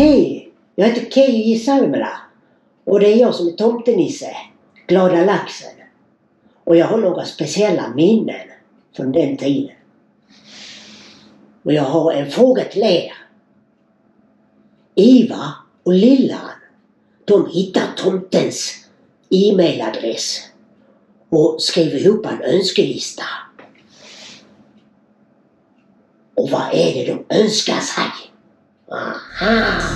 Hej! Jag heter Keijo Salmela och det är jag som är tomtenisse, Glada Laxen. Och jag har några speciella minnen från den tiden. Och jag har en fråga till er. Iva och Lillan, de hittar tomtens e-mailadress och skriver ihop en önskelista. Och vad är det de önskar sig? Aha!